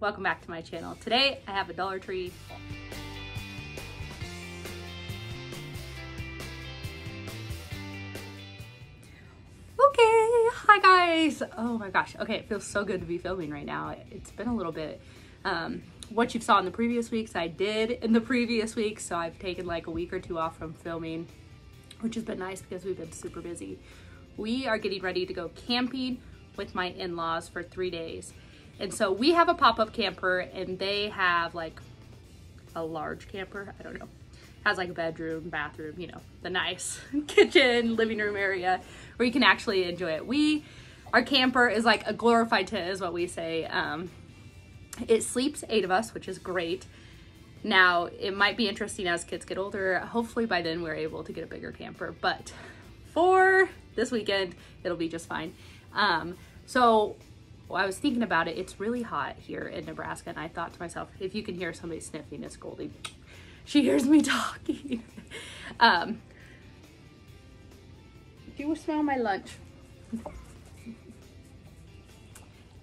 welcome back to my channel. Today I have a Dollar Tree haul. Okay, hi guys. Oh my gosh. Okay, it feels so good to be filming right now. It's been a little bit. Um, what you saw in the previous weeks, I did in the previous weeks, so I've taken like a week or two off from filming, which has been nice because we've been super busy. We are getting ready to go camping with my in-laws for three days. And so we have a pop-up camper and they have like a large camper, I don't know, has like a bedroom, bathroom, you know, the nice kitchen, living room area where you can actually enjoy it. We, our camper is like a glorified tent is what we say. Um, it sleeps eight of us, which is great. Now, it might be interesting as kids get older. Hopefully by then we're able to get a bigger camper, but for this weekend, it'll be just fine. Um, so well, I was thinking about it. It's really hot here in Nebraska, and I thought to myself, if you can hear somebody sniffing, it's Goldie. She hears me talking. um, do you smell my lunch?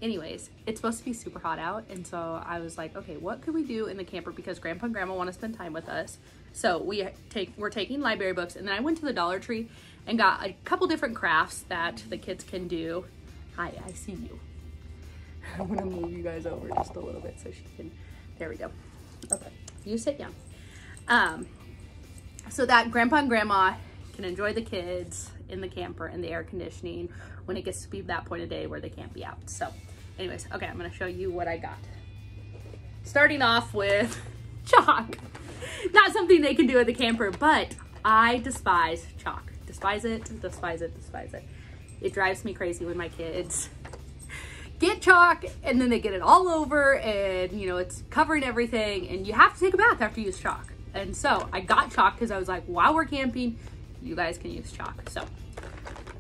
Anyways, it's supposed to be super hot out, and so I was like, okay, what could we do in the camper because Grandpa and Grandma want to spend time with us. So we take we're taking library books, and then I went to the Dollar Tree and got a couple different crafts that the kids can do. Hi, I see you. I'm gonna move you guys over just a little bit so she can, there we go. Okay, you sit down. Um, so that grandpa and grandma can enjoy the kids in the camper and the air conditioning when it gets to be that point of day where they can't be out. So anyways, okay, I'm gonna show you what I got. Starting off with chalk. Not something they can do at the camper, but I despise chalk. Despise it, despise it, despise it. It drives me crazy when my kids get chalk and then they get it all over and you know it's covering everything and you have to take a bath after you use chalk. And so I got chalk because I was like while we're camping you guys can use chalk. So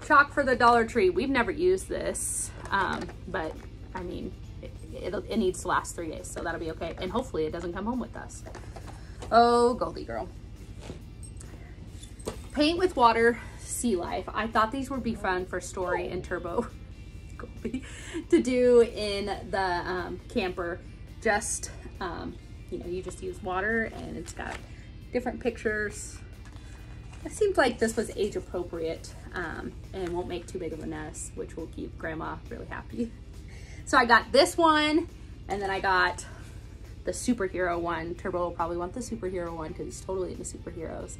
chalk for the Dollar Tree. We've never used this um, but I mean it, it needs to last three days so that'll be okay and hopefully it doesn't come home with us. Oh Goldie girl. Paint with water sea life. I thought these would be fun for story and turbo to do in the um, camper. Just, um, you know, you just use water and it's got different pictures. It seems like this was age appropriate um, and won't make too big of a mess, which will keep grandma really happy. So I got this one and then I got the superhero one. Turbo will probably want the superhero one because he's totally into superheroes.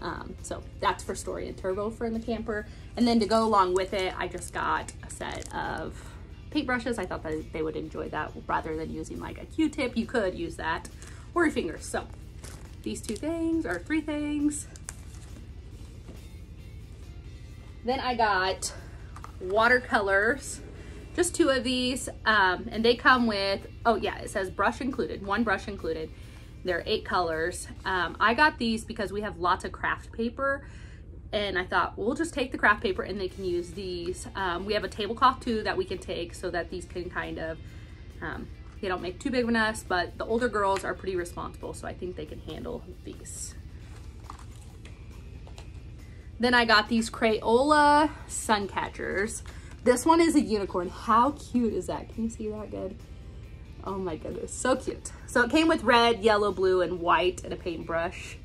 Um, so that's for Story and Turbo for in the camper. And then to go along with it, I just got a set of paintbrushes. I thought that they would enjoy that rather than using like a Q-tip. You could use that or your fingers. So these two things or three things. Then I got watercolors, just two of these. Um, and they come with, oh yeah, it says brush included, one brush included. There are eight colors. Um, I got these because we have lots of craft paper and I thought we'll just take the craft paper and they can use these. Um, we have a tablecloth too that we can take so that these can kind of, um, they don't make too big of a mess, but the older girls are pretty responsible, so I think they can handle these. Then I got these Crayola sun catchers. This one is a unicorn. How cute is that? Can you see that good? Oh my goodness, so cute. So it came with red, yellow, blue, and white and a paintbrush.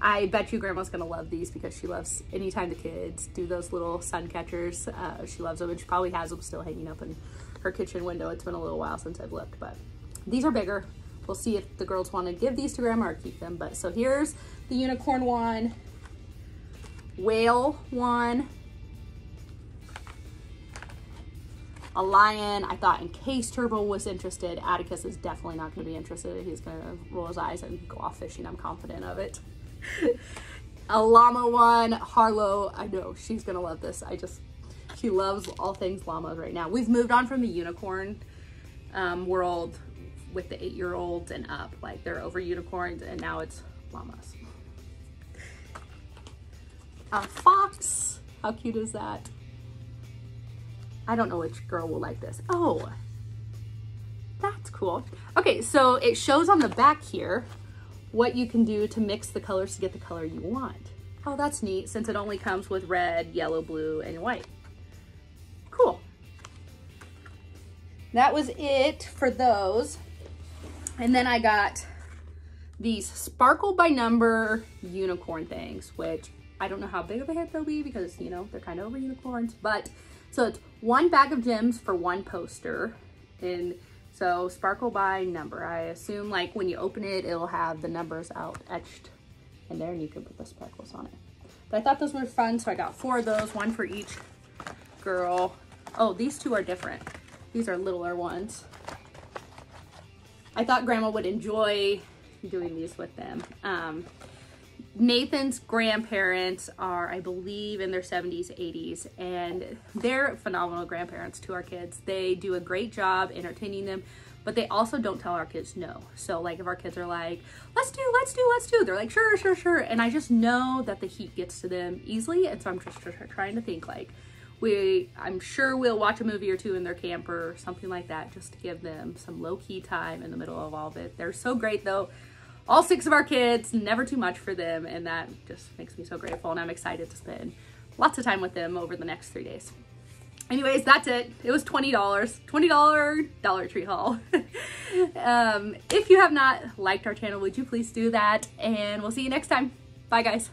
I bet you grandma's gonna love these because she loves anytime the kids do those little sun catchers. Uh, she loves them and she probably has them still hanging up in her kitchen window. It's been a little while since I've looked, but these are bigger. We'll see if the girls wanna give these to grandma or keep them. But so here's the unicorn one, whale one, a lion. I thought in case Turbo was interested, Atticus is definitely not going to be interested. He's going to roll his eyes and go off fishing. I'm confident of it. a llama one, Harlow. I know she's going to love this. I just, she loves all things llamas right now. We've moved on from the unicorn um, world with the eight-year-olds and up. Like they're over unicorns and now it's llamas. A fox. How cute is that? I don't know which girl will like this. Oh, that's cool. Okay, so it shows on the back here what you can do to mix the colors to get the color you want. Oh, that's neat since it only comes with red, yellow, blue, and white. Cool. That was it for those. And then I got these sparkle by number unicorn things, which I don't know how big of a hit they'll be because, you know, they're kind of over unicorns. But so it's one bag of gems for one poster. And so sparkle by number. I assume like when you open it, it'll have the numbers out etched in there and you can put the sparkles on it. But I thought those were fun, so I got four of those, one for each girl. Oh, these two are different. These are littler ones. I thought grandma would enjoy doing these with them. Um, Nathen's grandparents are, I believe, in their 70s, 80s, and they're phenomenal grandparents to our kids. They do a great job entertaining them, but they also don't tell our kids no. So, like, if our kids are like, let's do, let's do, let's do, they're like, sure, sure, sure. And I just know that the heat gets to them easily, and so I'm just trying to think, like, we, I'm sure we'll watch a movie or two in their camper or something like that just to give them some low key time in the middle of all of it. They're so great though all six of our kids, never too much for them. And that just makes me so grateful. And I'm excited to spend lots of time with them over the next three days. Anyways, that's it. It was $20, $20 Dollar Tree haul. um, if you have not liked our channel, would you please do that? And we'll see you next time. Bye, guys.